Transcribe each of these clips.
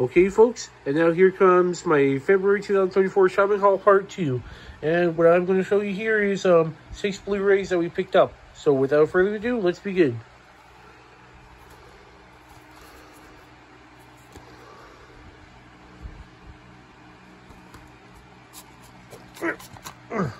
Okay, folks, and now here comes my February 2024 shopping haul part two. And what I'm going to show you here is um, six Blu-rays that we picked up. So without further ado, let's begin.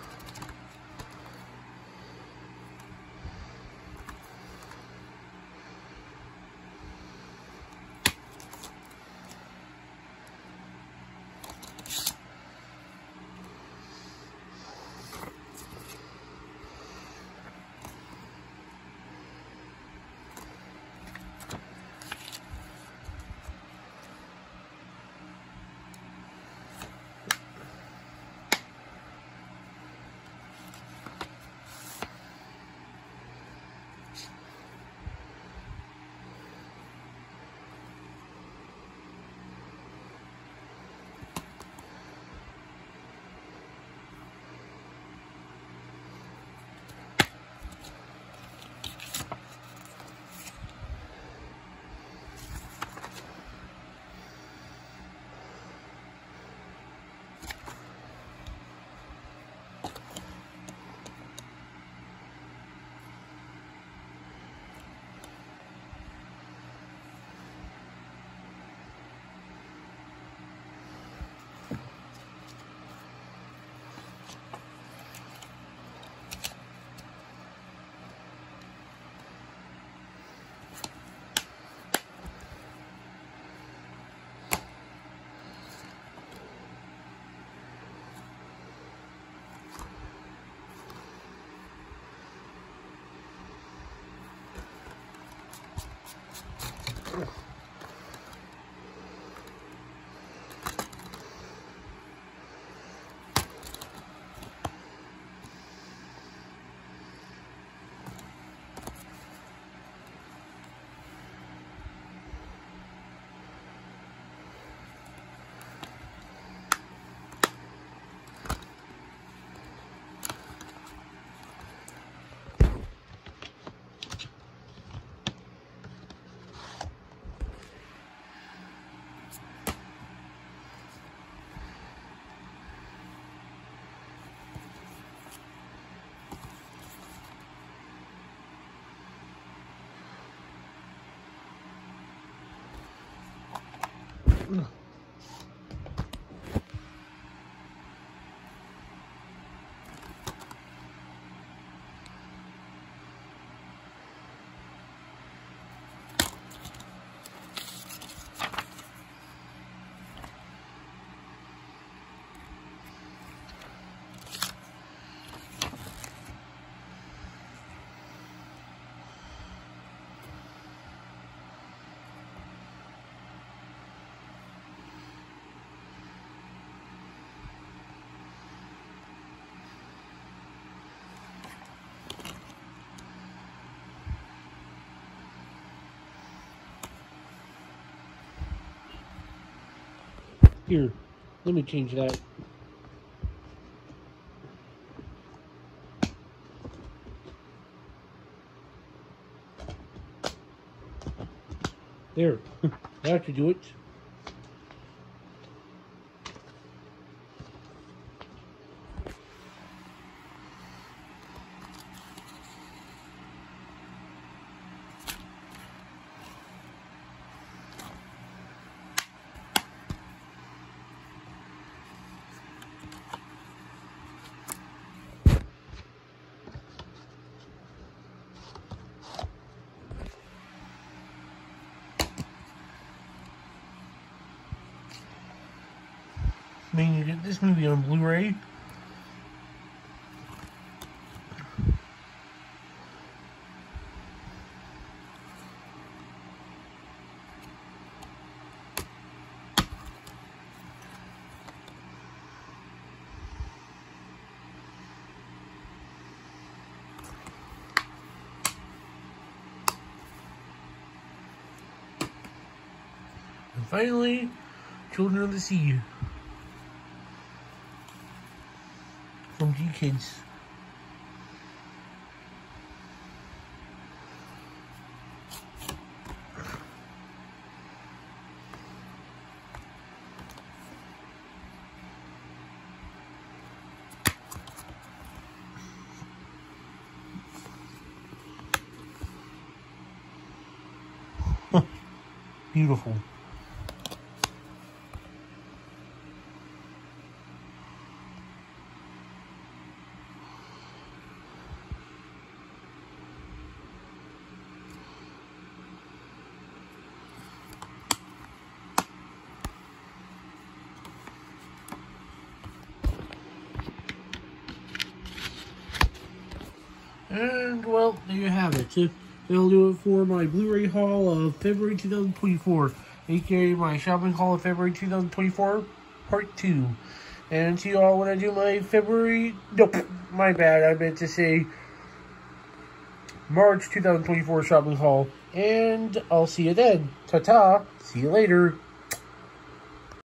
Ugh. Here, let me change that. There, that should do it. Mean you get this movie on Blu-ray. And finally, Children of the Sea. Kids. Beautiful. And, well, there you have it. That'll do it for my Blu-ray haul of February 2024, aka my shopping haul of February 2024, part 2. And see you all when I do my February... Nope, my bad, I meant to say March 2024 shopping haul. And I'll see you then. Ta-ta. See you later.